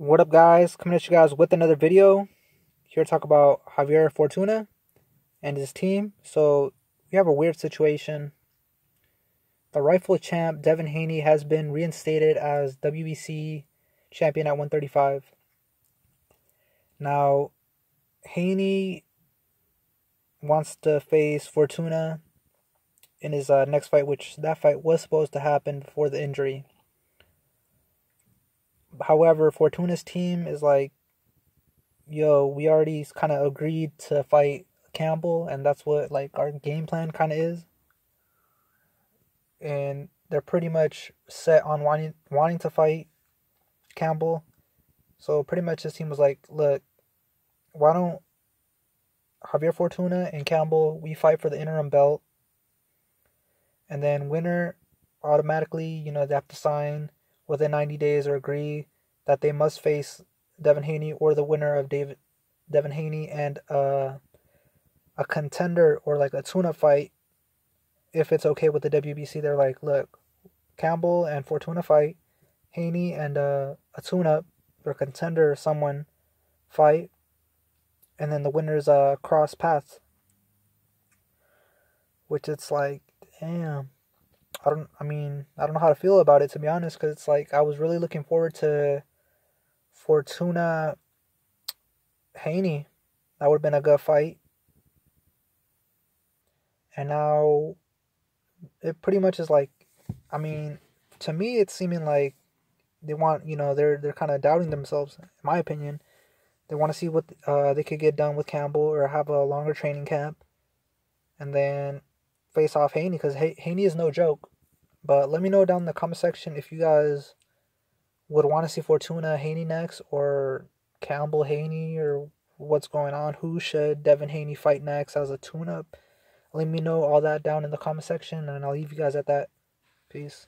What up, guys? Coming at you guys with another video. Here to talk about Javier Fortuna and his team. So, we have a weird situation. The rifle champ, Devin Haney, has been reinstated as WBC champion at 135. Now, Haney wants to face Fortuna in his uh, next fight, which that fight was supposed to happen before the injury. However, Fortuna's team is like, yo, we already kind of agreed to fight Campbell, and that's what like our game plan kind of is. And they're pretty much set on wanting wanting to fight Campbell. So pretty much this team was like, look, why don't Javier Fortuna and Campbell we fight for the interim belt, and then winner automatically, you know, they have to sign within 90 days or agree that they must face Devin Haney or the winner of David Devin Haney and uh, a contender or like a tune-up fight. If it's okay with the WBC, they're like, look, Campbell and Fortuna fight, Haney and uh, a tune-up or contender, someone fight, and then the winners uh cross paths. Which it's like, damn. I don't. I mean, I don't know how to feel about it to be honest, because it's like I was really looking forward to Fortuna Haney. That would have been a good fight. And now it pretty much is like, I mean, to me, it's seeming like they want, you know, they're they're kind of doubting themselves, in my opinion. They want to see what uh, they could get done with Campbell or have a longer training camp, and then face off Haney because Haney is no joke. But let me know down in the comment section if you guys would want to see Fortuna Haney next or Campbell Haney or what's going on. Who should Devin Haney fight next as a tune up? Let me know all that down in the comment section and I'll leave you guys at that. Peace.